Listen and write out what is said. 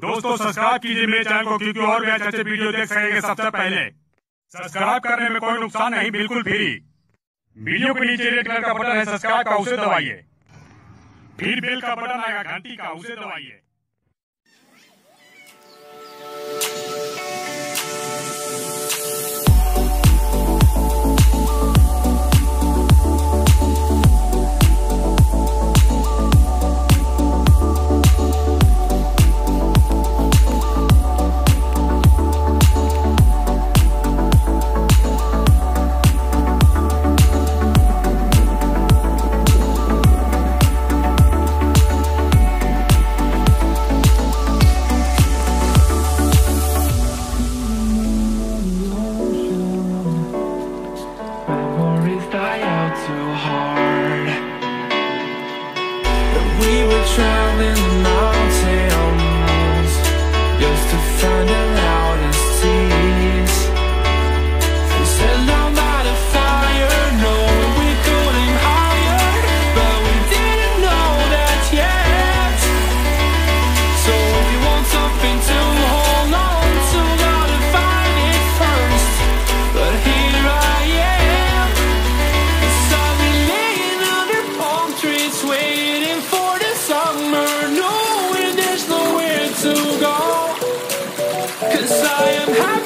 दोस्तों, सब्सक्राइब कीजिए मेरे चैनल को, क्योंकि और भी अच्छे वीडियो देख सकेंगे सबसे पहले। सब्सक्राइब करने में कोई नुकसान नहीं, बिल्कुल फ्री। वीडियो के नीचे रेड कलर का बटन है, सब्सक्राइब का, उसे दबाइए। फिर बेल का बटन आएगा, घंटी का, उसे दबाइए। We were traveling I am happy